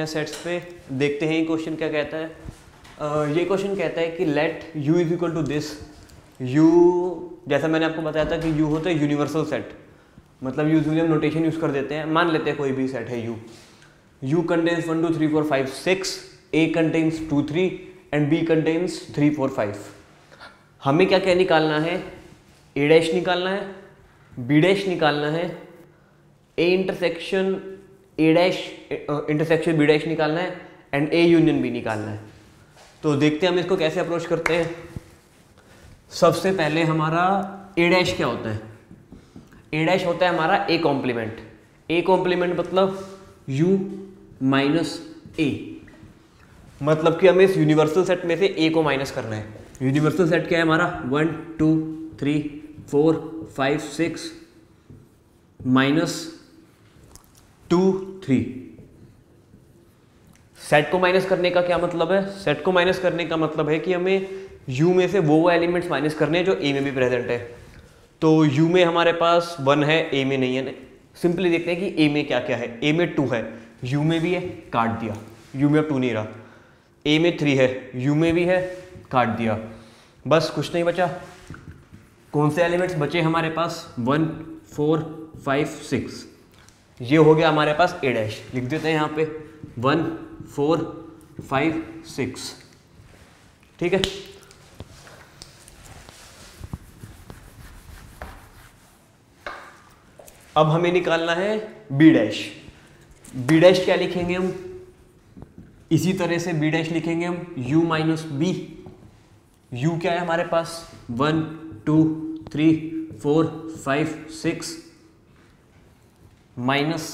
Sets पे देखते हैं ये क्वेश्चन क्या कहता है। uh, ये क्वेश्चन कहता है कि let u is equal to this u जैसा मैंने आपको बताया था कि u होता है यूनिवर्सल सेट मतलब यूजली हम नोटेशन यूज़ कर देते हैं। मान लेते हैं कोई भी सेट है u u contains one two three four five six A contains two three and B contains three four five हमें क्या क्या निकालना है? ए डैश निकालना है बी डैश निकालना है। A intersection A dash intersection B dash निकालना है एंड ए यूनियन बी निकालना है। तो देखते हैं हम इसको कैसे अप्रोच करते हैं। सबसे पहले हमारा ए डैश क्या होता है? ए डैश होता है हमारा ए कॉम्प्लीमेंट ए कॉम्प्लीमेंट मतलब यू माइनस ए मतलब कि हमें इस यूनिवर्सल सेट में से ए को माइनस करना है। यूनिवर्सल सेट क्या है हमारा? One two three four five six minus two, three. Set को माइनस करने का क्या मतलब है? सेट को माइनस करने का मतलब है कि हमें u में से वो वो एलिमेंट्स माइनस करने हैं जो a में भी प्रेजेंट है। तो u में हमारे पास वन है, a में नहीं है। सिंपली देखते हैं कि a में क्या क्या है। A में टू है। U में भी है, काट दिया। U में अब टू नहीं रहा। A में थ्री है। U में भी है, काट दिया। बस कुछ नहीं बचा। कौन से एलिमेंट्स बचे हमारे पास? वन फोर फाइव सिक्स ये हो गया हमारे पास ए डैश लिख देते हैं यहाँ पे वन फोर फाइव सिक्स ठीक है? अब हमें निकालना है बी डैश बी डैश क्या लिखेंगे हम? इसी तरह से बी डैश लिखेंगे हम. U माइनस बी यू क्या है हमारे पास? One two three four five six minus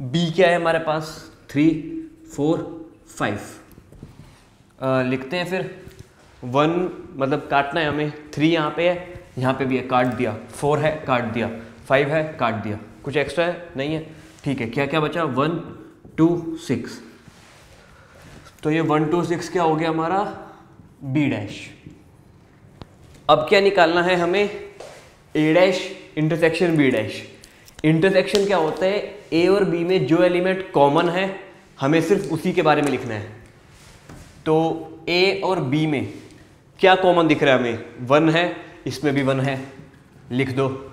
B क्या है हमारे पास? Three, four, five. लिखते हैं फिर। वन मतलब काटना है हमें। थ्री यहाँ पे है, यहाँ पे भी है। काट दिया। फोर है, काट दिया। फाइव है, काट दिया। कुछ एक्स्ट्रा है? नहीं है। ठीक है क्या क्या बचा? One, two, six. तो ये वन, टू, सिक्स क्या हो गया हमारा? B dash. अब क्या निकालना है हमें? A dash, intersection B dash. Intersection क्या होता है? ए और बी में जो एलिमेंट कॉमन है, हमें सिर्फ़ उसी के बारे में लिखना है। तो ए और बी में क्या कॉमन दिख रहा है हमें? वन है, इसमें भी वन है। लिख दो।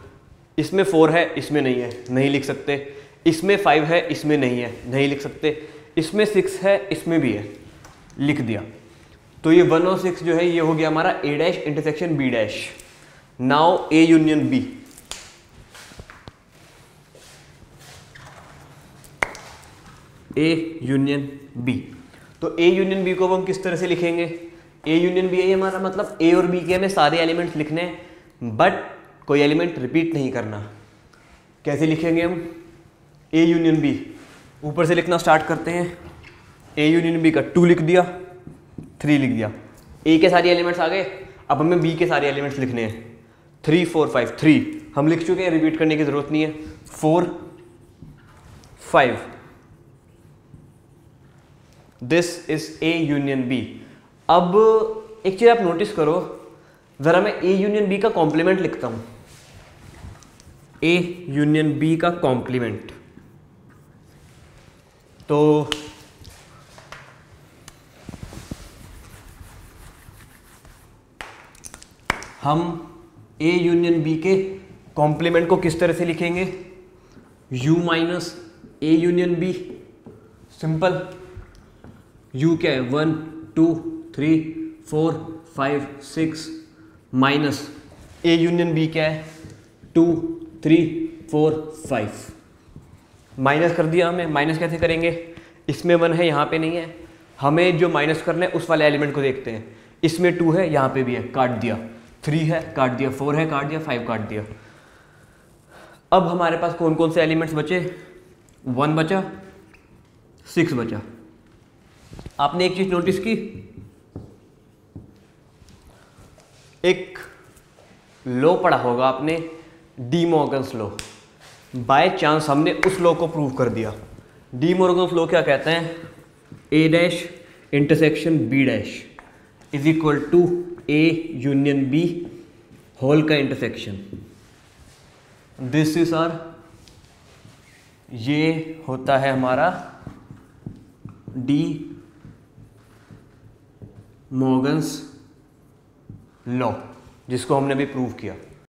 इसमें फोर है, इसमें नहीं है। नहीं लिख सकते। इसमें फाइव है, इसमें नहीं है। नहीं लिख सकते। इसमें सिक्स है, इसमें भी है। लिख दिया। तो ये वन और सिक्स जो है, ये हो गया हमारा A dash intersection B dash now A union B A union B तो ए यूनियन बी को हम किस तरह से लिखेंगे? ए यूनियन बी है हमारा मतलब ए और बी के हमें सारे एलिमेंट्स लिखने हैं बट कोई एलिमेंट रिपीट नहीं करना। कैसे लिखेंगे हम? ए यूनियन बी ऊपर से लिखना स्टार्ट करते हैं। ए यूनियन बी का टू लिख दिया थ्री लिख दिया। ए के सारे एलिमेंट्स आ गए, अब हमें बी के सारे एलिमेंट्स लिखने हैं। थ्री फोर फाइव थ्री हम लिख चुके हैं रिपीट करने की ज़रूरत नहीं है। Four five this is A union B अब एक चीज़ आप नोटिस करो, ज़रा मैं ए यूनियन बी का कॉम्प्लीमेंट लिखता हूँ। ए यूनियन बी का कॉम्प्लीमेंट तो हम ए यूनियन बी के कॉम्प्लीमेंट को किस तरह से लिखेंगे? U minus A union B simple u क्या है one two three four five six minus A union B क्या है two three four five minus कर दिया हमें माइनस कैसे करेंगे? इसमें वन है, यहाँ पे नहीं है। हमें जो माइनस करना है, उस वाले एलिमेंट को देखते हैं। इसमें टू है, यहाँ पे भी है, काट दिया। थ्री है, काट दिया। फोर है, काट दिया। फाइव काट दिया। अब हमारे पास कौन कौन से एलिमेंट्स बचे? वन बचा सिक्स बचा। आपने एक चीज़ नोटिस की? एक लो पढ़ा होगा आपने De Morgan's law by chance हमने उस लो को प्रूव कर दिया. डी मॉर्गन्स लो क्या कहते हैं? A dash intersection B dash is equal to A union B whole का इंटरसेक्शन दिस इज़ आर ये होता है हमारा डी मॉर्गन्स लॉ जिसको हमने अभी प्रूव किया।